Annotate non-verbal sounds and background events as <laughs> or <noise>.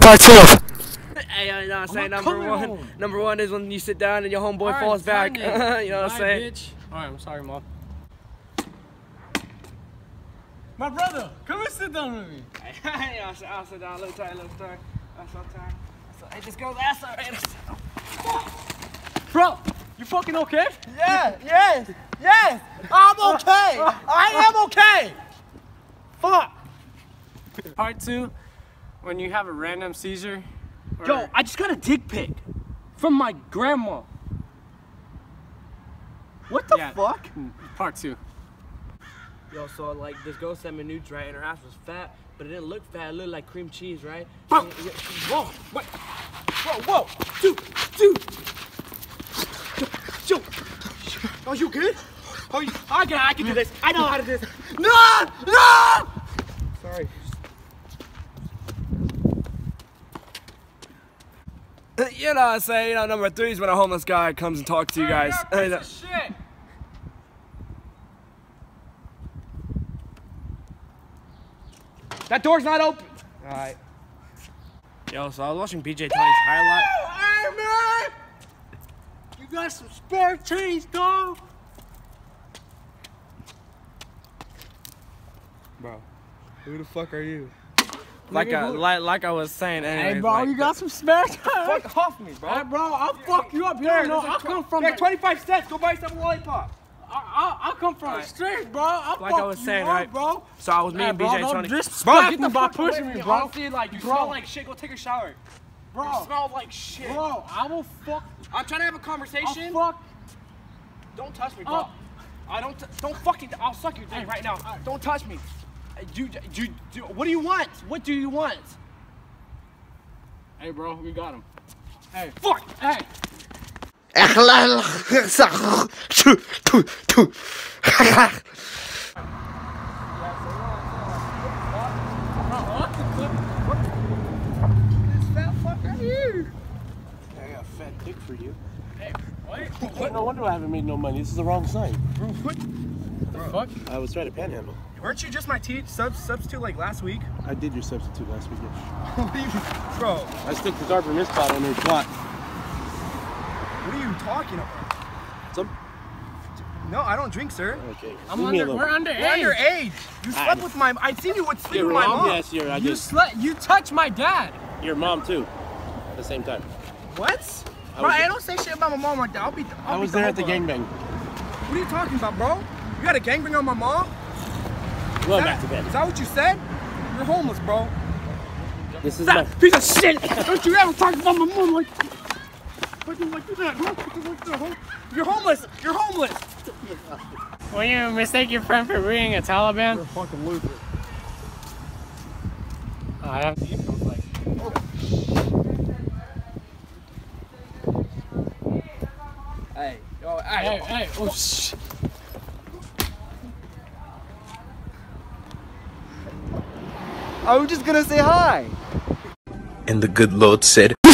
Part two. Hey, you know what I'm saying? Number one, number one is when you sit down and your homeboy falls back. you know what I'm saying? bitch. Alright, I'm sorry, mom. My brother, come and sit down with me. Hey, I'll, sit- I'll sit down. Look tight, look tight. That's so tight. So, hey, just goes ass alright. Bro, you fucking okay? Yeah, yes, yes. I'm okay. I am okay. Fuck. Part two, when you have a random seizure. or- Yo, I just got a dick pic from my grandma. What the Yeah. fuck? Part two. Yo, so like this girl sent me nudes, right? And her ass was fat, but it didn't look fat. It looked like cream cheese, right? Bro. And- yeah, Whoa, what? Whoa, whoa, dude, dude. Yo, are you good? Are you? I can, I can do this. I know how to do this. No, no. Sorry. Uh, you know what I'm saying? You know, number three is when a homeless guy comes and talks to you guys. Hey, you're a piece of shit. That door's not open. All right. Yo, so I was watching BJ Tony's highlight. Hey, man! You got some spare change, dog? Bro, who the fuck are you? Like I, like, like I was saying, anyways, Hey, bro, like, you got some spare change? fuck off me, bro. Hey, bro, I'll fuck you up. You don't know. there's a I tw- come from Yeah, 25 cents. Go buy yourself a lollipop. I, I, I come from the streets, bro. I'll Like fuck I was you saying, up, right? bro. So I was me Hey, and bro, BJ don't Tony. disrespect Bro, get the by fuck away pushing from me, me, bro. Honestly, like you Bro. smell like shit. Go take a shower. Bro, You smell like shit. bro, I will fuck. I'm trying to have a I'll conversation. fuck. Don't touch me, bro. Oh. I don't. T- don't fucking. I'll suck your dick right now. Don't touch me. You, you, you, what do you want? What do you want? Hey, bro, we got him. Hey, Fuck. hey. What the clip? I got a fat dick for you. Hey, what? <laughs> No wonder I haven't made no money. This is the wrong sign. What the fuck? I was trying to panhandle. Weren't you just my te- sub substitute like last week? I did your substitute last week. <laughs> what bro? I stick the Darper Mist pot on her twat. What are you talking about? Some. No, I don't drink, sir. Okay. I'm leave under, we're underage. You're underage. You slept with my. I seen you with sleep with my mom? mom. Yes, your, I You just, slept. You touched my dad. your mom too. At the same time. What? I bro, was- I don't say shit about my mom like that. I'll be. I'll I beat was there at the hobo up. gangbang. What are you talking about, bro? You got a gangbang on my mom? Well, Is back to that- bed. Is that what you said? You're homeless, bro. This is my. That piece of shit! Don't you ever talk about my mom like fucking like that, huh? Like? You're homeless! You're homeless! Will you mistake your friend for being a Taliban? You're a fucking loser. Oh, I have Hey, yo, hey, Hey, hey, oh sh. I'm just gonna say hi. And the good Lord said, <laughs>